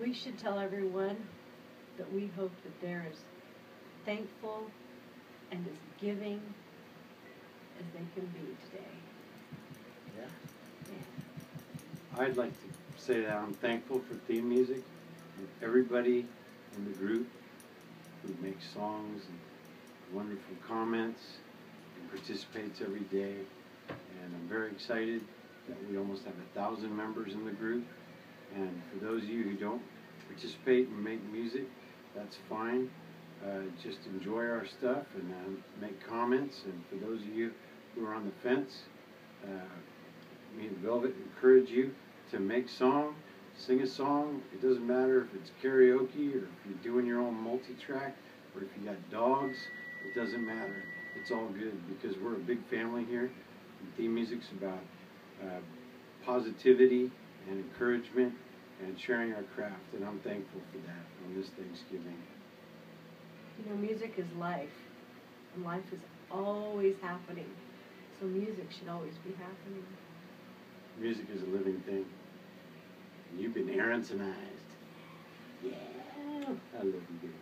we should tell everyone that we hope that they're as thankful and as giving as they can be today. Yeah. Yeah. I'd like to say that I'm thankful for theme music and everybody in the group who makes songs and wonderful comments and participates every day. And I'm very excited that we almost have a thousand members in the group. And for those of you who don't participate and make music, that's fine. Uh, just enjoy our stuff and uh, make comments. And for those of you who are on the fence, uh, me and Velvet encourage you to make song, sing a song. It doesn't matter if it's karaoke or if you're doing your own multi-track or if you got dogs. It doesn't matter. It's all good because we're a big family here. And theme music's about uh, positivity and encouragement and sharing our craft, and I'm thankful for that on this Thanksgiving. You know, music is life, and life is always happening. So music should always be happening. Music is a living thing. And you've been Aronsonized. Yeah, I love you, baby.